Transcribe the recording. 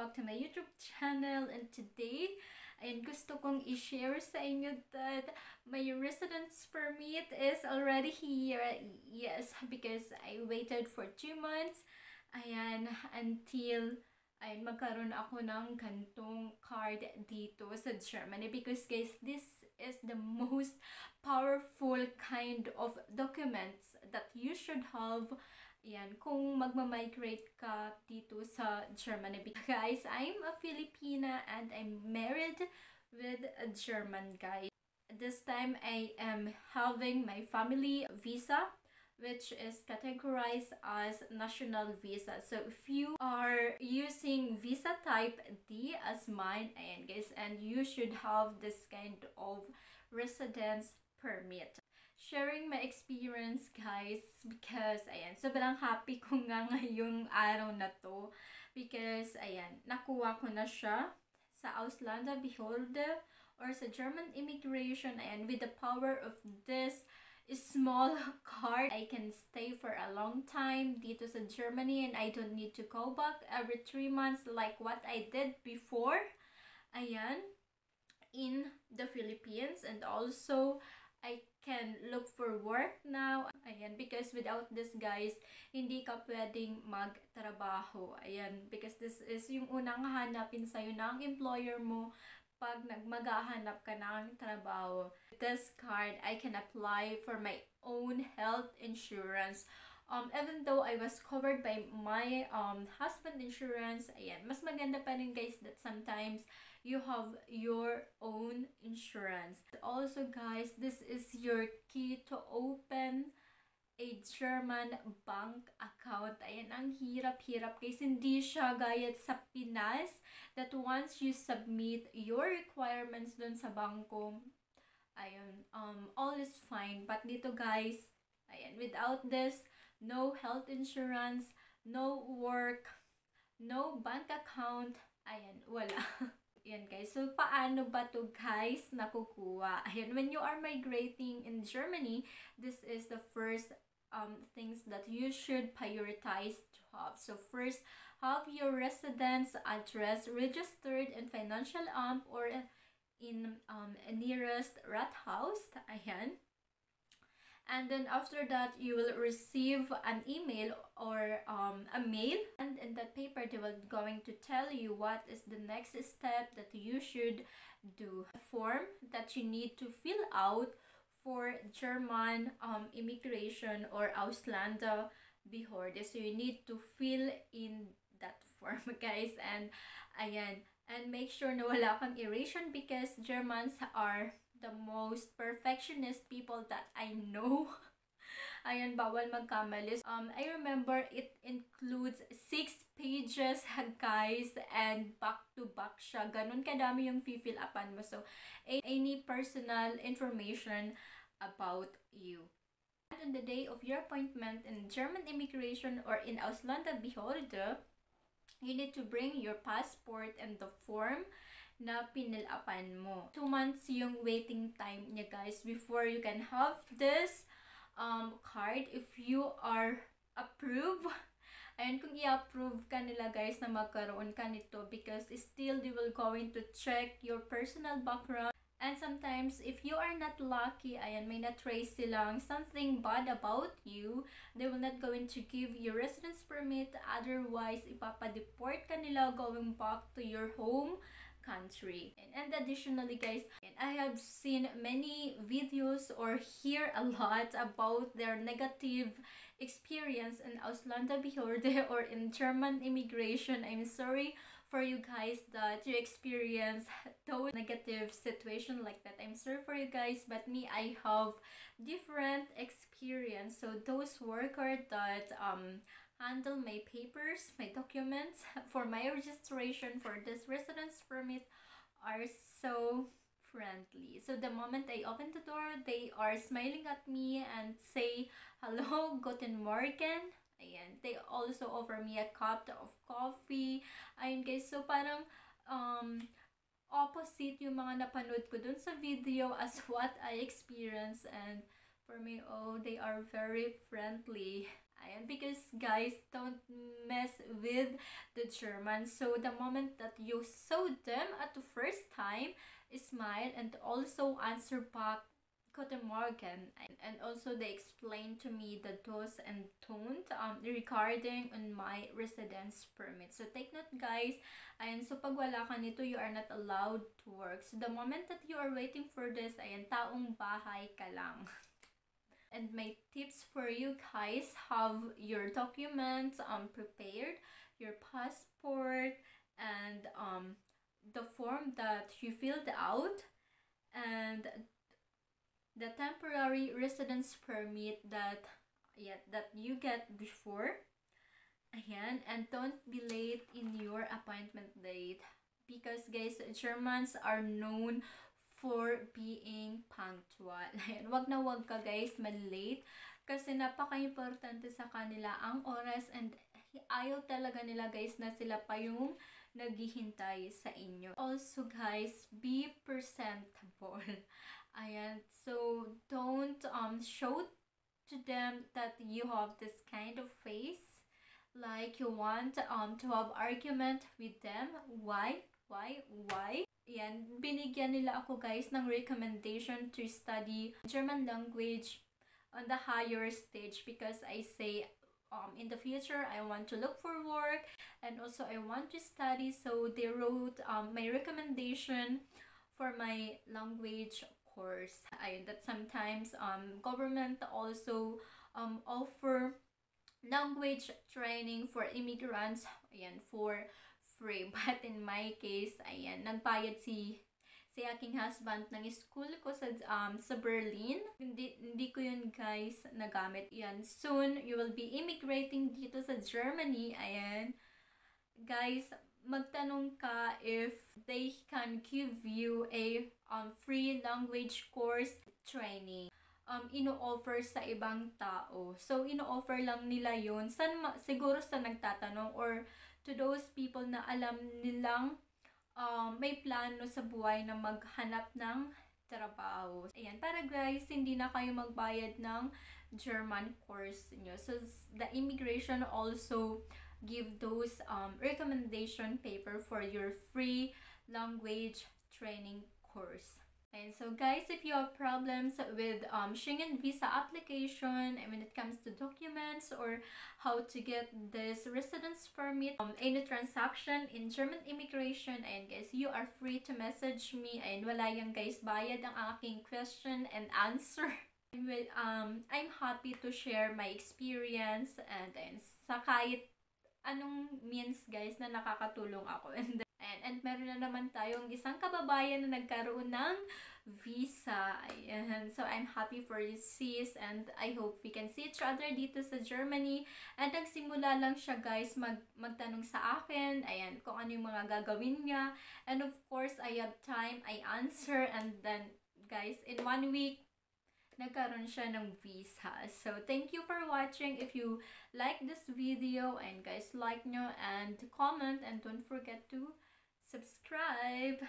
back to my YouTube channel and today ayun gusto kong i-share sa inyo that my residence permit is already here. Yes, because I waited for two months ayan until ayun magkaroon ako ng kantong card dito sa Germany because guys this is the most powerful kind of documents that you should have yan, kung magma-migrate ka dito sa Germany. Guys, I'm a Filipina and I'm married with a German guy. This time, I am having my family visa which is categorized as national visa. So if you are using visa type D as mine, ayan guys, and you should have this kind of residence permit. Sharing my experience guys because ayan, sobrang happy ko nga ngayong araw na to because ayan, nakuha ko na siya sa Auslanda Beholder or sa German immigration and with the power of this small card, I can stay for a long time dito sa Germany and I don't need to go back every 3 months like what I did before. Ayan, in the Philippines and also I can look for work now. Ayan, because without this guys, hindi ka pwedeng magtrabaho. Ayan, because this is yung unang hanapin sa'yo ng employer mo pag nagmagahanap ka ng trabaho. This card, I can apply for my own health insurance. Um, even though I was covered by my um, husband insurance, ayan, mas maganda pa rin guys that sometimes you have your own insurance. Also guys, this is your key to open a German bank account. Ayan, ang hirap-hirap guys. Hindi siya gaya sa Pinas that once you submit your requirements dun sa bangko, ayun, um, all is fine. But dito guys, ayan, without this, no health insurance, no work, no bank account, ayan, wala. Yan guys. So, paano ba to guys nakukuha? Ayan, when you are migrating in Germany, this is the first um, things that you should prioritize to have. So, first, have your residence address registered in financial amp or in um, nearest rat house. Ayan and then after that you will receive an email or um, a mail. And in that paper they will going to tell you what is the next step that you should do. A form that you need to fill out for German um, immigration or Auslanda Behörde. So you need to fill in that form guys. And ayan and make sure na wala kang erasure because Germans are the most perfectionist people that I know. Ayan, bawal magkamali. Um, I remember it includes six pages, guys, and back-to-back -back siya. Ganun kadami yung fill upan mo. So, any personal information about you. And on the day of your appointment in German immigration or in Auslanda Behörde, you need to bring your passport and the form na pinilapan mo. Two months yung waiting time niya guys before you can have this um, card if you are approved. Ayan, kung i-approve ka nila guys na magkaroon ka nito because still they will going to check your personal background And sometimes, if you are not lucky, ayan, may na-trace silang something bad about you, they will not going to give you residence permit. Otherwise, ipapadeport ka nila going back to your home country. And, and additionally guys, I have seen many videos or hear a lot about their negative experience in Auslanda Behörde or in German immigration. I'm sorry for you guys that you experience those negative situation like that. I'm sorry for you guys, but me, I have different experience. So those workers that um handle my papers, my documents for my registration for this residence permit are so friendly. So the moment I open the door, they are smiling at me and say, hello, guten morgen. Ayan. They also offer me a cup of coffee. Ayun guys, so parang um, opposite yung mga napanood ko dun sa video as what I experienced and for me. Oh, they are very friendly. And because guys don't mess with the Germans. So the moment that you saw them at the first time, smile and also answer back Guten Morgen and, and also they explained to me the do's and don't um, regarding on my residence permit. So take note guys, ayan, so pag wala ka nito, you are not allowed to work. So the moment that you are waiting for this, ayan, taong bahay ka lang. and my tips for you guys, have your documents um, prepared, your passport, and um, the form that you filled out, and the temporary residence permit that yeah, that you get before. Ayan, and don't be late in your appointment date because guys, Germans are known for being punctual. Ayan, wag na wag ka guys malate kasi napaka-importante sa kanila ang oras and ayaw talaga nila guys na sila pa yung naghihintay sa inyo. Also guys, be presentable. Ayan. So, don't um show to them that you have this kind of face. Like you want um to have argument with them. Why? Why? Why? Yan, binigyan nila ako guys ng recommendation to study German language on the higher stage because I say um, in the future I want to look for work and also I want to study. So they wrote um, my recommendation for my language course. I that sometimes um government also um offer language training for immigrants. And for free but in my case ayan nagbayad si si aking husband ng school ko sa um sa Berlin. Hindi hindi ko yun guys nagamit. Yan soon you will be immigrating dito sa Germany. Ayan. Guys magtanong ka if they can give you a um, free language course training um, ino-offer sa ibang tao. So, ino-offer lang nila yun. San siguro sa nagtatanong or to those people na alam nilang um, may plano sa buhay na maghanap ng trabaho. Ayan, para guys, hindi na kayo magbayad ng German course nyo. So, the immigration also give those um, recommendation paper for your free language training course. And so guys, if you have problems with um, Schengen visa application and when it comes to documents or how to get this residence permit, um, any transaction in German immigration, and guys, you are free to message me and wala yung guys bayad ang aking question and answer. Well, um, I'm happy to share my experience and, and sa kahit anong means guys na nakakatulong ako. And, and, and meron na naman tayong isang kababayan na nagkaroon ng visa. Ayan. So, I'm happy for you sis and I hope we can see each other dito sa Germany. And nagsimula lang siya guys mag, magtanong sa akin. Ayan, kung ano yung mga gagawin niya. And of course, I have time. I answer and then guys, in one week, nagkaroon siya ng visa. So, thank you for watching. If you like this video and guys like nyo and comment and don't forget to subscribe.